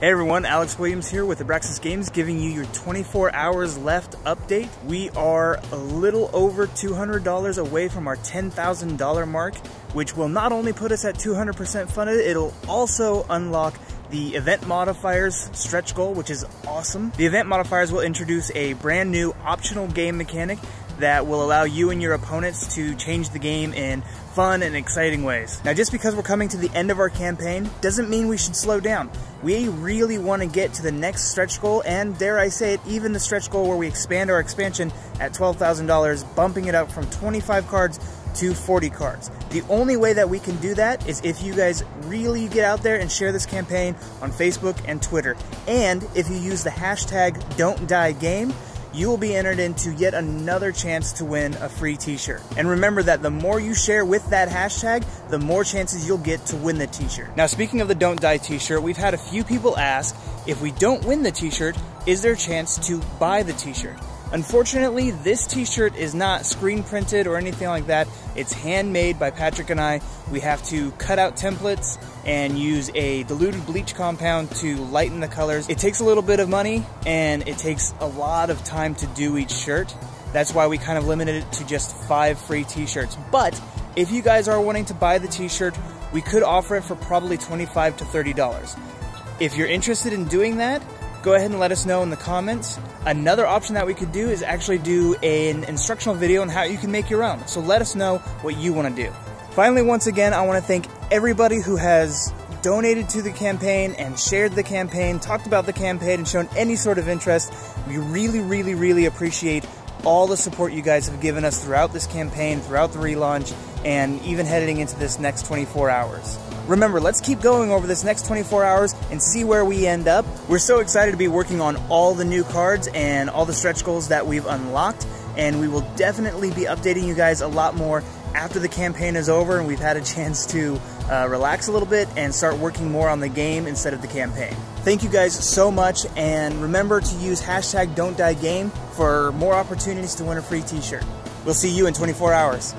Hey everyone, Alex Williams here with Abraxus Games giving you your 24 hours left update. We are a little over $200 away from our $10,000 mark, which will not only put us at 200% funded, it'll also unlock the event modifiers stretch goal, which is awesome. The event modifiers will introduce a brand new optional game mechanic that will allow you and your opponents to change the game in fun and exciting ways. Now just because we're coming to the end of our campaign doesn't mean we should slow down. We really want to get to the next stretch goal and dare I say it, even the stretch goal where we expand our expansion at $12,000, bumping it up from 25 cards to 40 cards. The only way that we can do that is if you guys really get out there and share this campaign on Facebook and Twitter. And if you use the hashtag don't die game, you will be entered into yet another chance to win a free t-shirt. And remember that the more you share with that hashtag, the more chances you'll get to win the t-shirt. Now speaking of the Don't Die t-shirt, we've had a few people ask, if we don't win the t-shirt, is there a chance to buy the t-shirt? Unfortunately, this t-shirt is not screen printed or anything like that. It's handmade by Patrick and I. We have to cut out templates and use a diluted bleach compound to lighten the colors. It takes a little bit of money and it takes a lot of time to do each shirt. That's why we kind of limited it to just five free t-shirts. But if you guys are wanting to buy the t-shirt, we could offer it for probably 25 to $30. If you're interested in doing that, go ahead and let us know in the comments. Another option that we could do is actually do an instructional video on how you can make your own. So let us know what you want to do. Finally, once again, I want to thank everybody who has donated to the campaign and shared the campaign, talked about the campaign, and shown any sort of interest. We really, really, really appreciate all the support you guys have given us throughout this campaign, throughout the relaunch, and even heading into this next 24 hours. Remember, let's keep going over this next 24 hours and see where we end up. We're so excited to be working on all the new cards and all the stretch goals that we've unlocked, and we will definitely be updating you guys a lot more after the campaign is over and we've had a chance to uh, relax a little bit and start working more on the game instead of the campaign. Thank you guys so much, and remember to use hashtag Don't Die Game for more opportunities to win a free t-shirt. We'll see you in 24 hours.